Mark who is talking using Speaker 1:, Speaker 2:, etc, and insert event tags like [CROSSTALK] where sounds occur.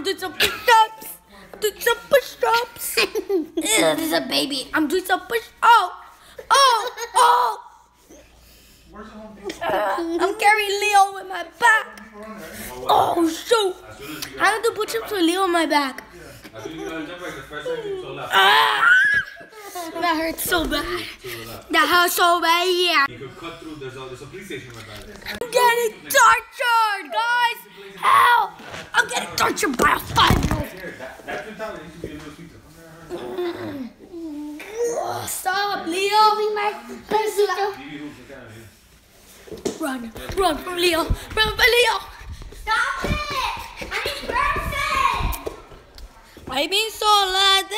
Speaker 1: I'm doing some push-ups. Doing some push-ups. [LAUGHS] Ew, there's a baby. I'm doing some push. Oh, oh, oh. Uh, I'm carrying Leo with my back. Oh shoot! I have to push ups with Leo on my back.
Speaker 2: As soon as you gonna jump back, the first time you so loud.
Speaker 1: Ah! That hurts so bad. That hurts so bad. Yeah.
Speaker 2: You could cut through. There's a there's a police station right back.
Speaker 1: I'm getting tortured, guys. Help! I'm getting tortured by a five-year-old.
Speaker 2: Here, that that's your little pizza.
Speaker 1: Stop, Leo.
Speaker 2: Kind of here.
Speaker 1: Run, run from Leo. Run from Leo.
Speaker 3: Stop it! I need person!
Speaker 1: Why you being so like